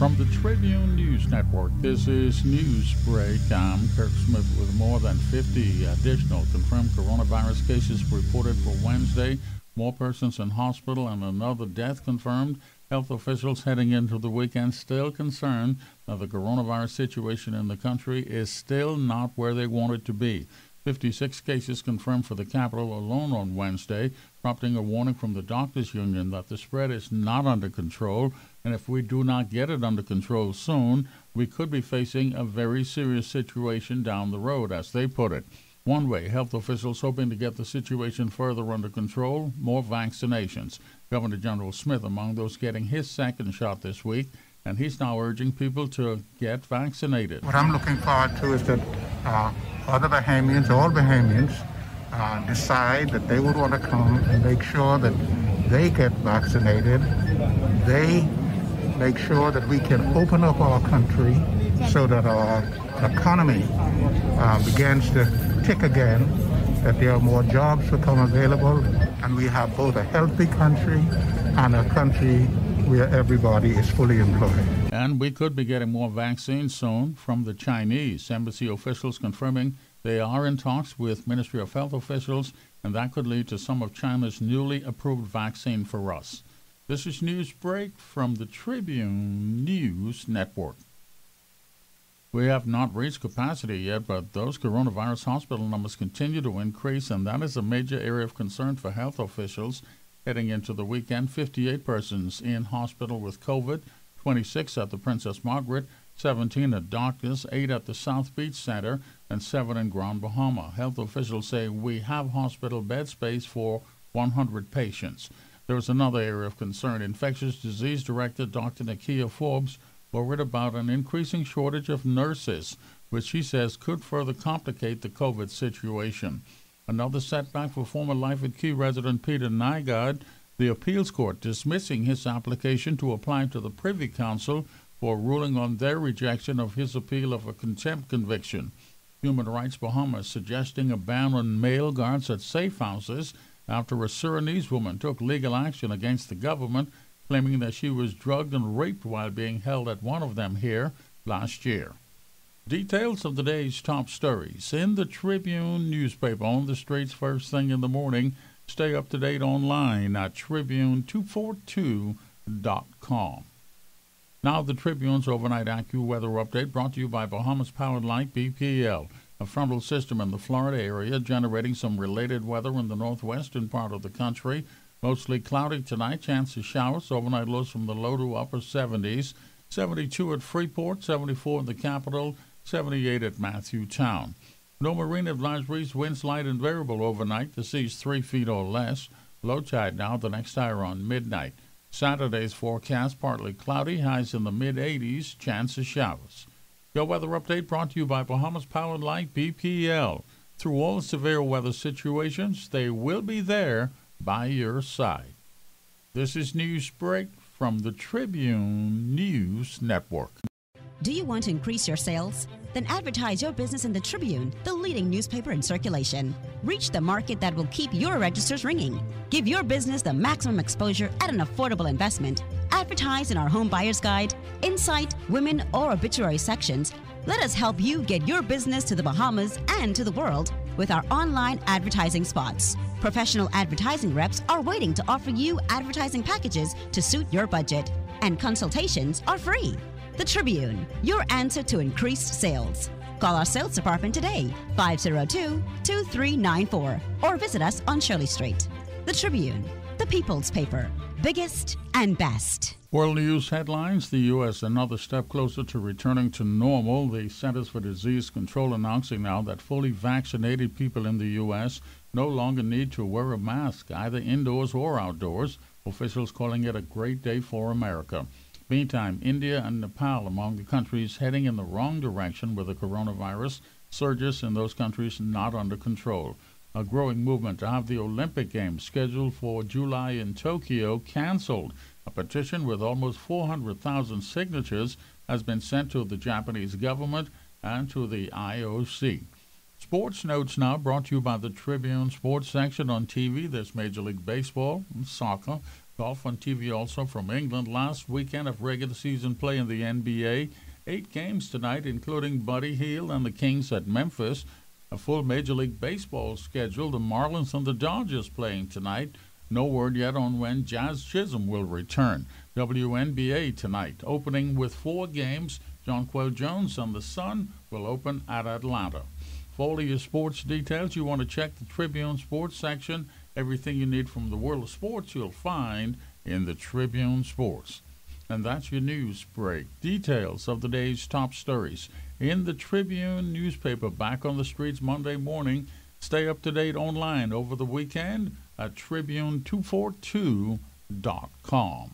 From the Tribune News Network, this is News Break. I'm Kirk Smith with more than 50 additional confirmed coronavirus cases reported for Wednesday. More persons in hospital and another death confirmed. Health officials heading into the weekend still concerned that the coronavirus situation in the country is still not where they want it to be. 56 cases confirmed for the capital alone on Wednesday, prompting a warning from the doctors union that the spread is not under control, and if we do not get it under control soon, we could be facing a very serious situation down the road, as they put it. One way, health officials hoping to get the situation further under control, more vaccinations. Governor General Smith among those getting his second shot this week, and he's now urging people to get vaccinated. What I'm looking forward to is that uh, other Bahamians, all Bahamians, uh, decide that they would want to come and make sure that they get vaccinated. They make sure that we can open up our country so that our economy uh, begins to tick again, that there are more jobs become available, and we have both a healthy country and a country where everybody is fully employed. And we could be getting more vaccines soon from the Chinese. Embassy officials confirming they are in talks with Ministry of Health officials, and that could lead to some of China's newly approved vaccine for us. This is News Break from the Tribune News Network. We have not reached capacity yet, but those coronavirus hospital numbers continue to increase, and that is a major area of concern for health officials Heading into the weekend, 58 persons in hospital with COVID, 26 at the Princess Margaret, 17 at Doctors, 8 at the South Beach Center, and 7 in Grand Bahama. Health officials say we have hospital bed space for 100 patients. There is another area of concern. Infectious Disease Director Dr. Nikkiah Forbes worried about an increasing shortage of nurses, which she says could further complicate the COVID situation. Another setback for former Lyford Cay resident Peter Nygard, the appeals court dismissing his application to apply to the Privy Council for ruling on their rejection of his appeal of a contempt conviction. Human Rights Bahamas suggesting a ban on male guards at safe houses after a Surinese woman took legal action against the government, claiming that she was drugged and raped while being held at one of them here last year. Details of the day's top stories in the Tribune newspaper on the streets first thing in the morning. Stay up to date online at tribune242.com. Now, the Tribune's overnight AccuWeather update brought to you by Bahamas Power and Light BPL, a frontal system in the Florida area generating some related weather in the northwestern part of the country. Mostly cloudy tonight, chance of showers, overnight lows from the low to upper 70s. 72 at Freeport, 74 in the capital, 78 at Matthew Town. No marine advisories, winds light and variable overnight. The sea's three feet or less. Low tide now, the next hour on midnight. Saturday's forecast partly cloudy, highs in the mid 80s, chance of showers. Your weather update brought to you by Bahamas Power and Light BPL. Through all severe weather situations, they will be there by your side. This is News Break from the Tribune News Network. Do you want to increase your sales? Then advertise your business in the Tribune, the leading newspaper in circulation. Reach the market that will keep your registers ringing. Give your business the maximum exposure at an affordable investment. Advertise in our home buyer's guide, insight, women, or obituary sections. Let us help you get your business to the Bahamas and to the world with our online advertising spots. Professional advertising reps are waiting to offer you advertising packages to suit your budget, and consultations are free. The Tribune, your answer to increased sales. Call our sales department today, 502 2394, or visit us on Shirley Street. The Tribune, the people's paper, biggest and best. World News headlines The U.S. another step closer to returning to normal. The Centers for Disease Control announcing now that fully vaccinated people in the U.S. no longer need to wear a mask, either indoors or outdoors. Officials calling it a great day for America. Meantime, India and Nepal among the countries heading in the wrong direction with the coronavirus, surges in those countries not under control. A growing movement to have the Olympic Games scheduled for July in Tokyo canceled. A petition with almost 400,000 signatures has been sent to the Japanese government and to the IOC. Sports notes now brought to you by the Tribune Sports section on TV. There's Major League Baseball, soccer, Golf on TV also from England. Last weekend of regular season play in the NBA. Eight games tonight, including Buddy Hield and the Kings at Memphis. A full Major League Baseball schedule. The Marlins and the Dodgers playing tonight. No word yet on when Jazz Chisholm will return. WNBA tonight, opening with four games. Jonquel Jones and the Sun will open at Atlanta. For all of your sports details, you want to check the Tribune Sports section. Everything you need from the world of sports you'll find in the Tribune Sports. And that's your news break. Details of the day's top stories in the Tribune newspaper back on the streets Monday morning. Stay up to date online over the weekend at tribune242.com.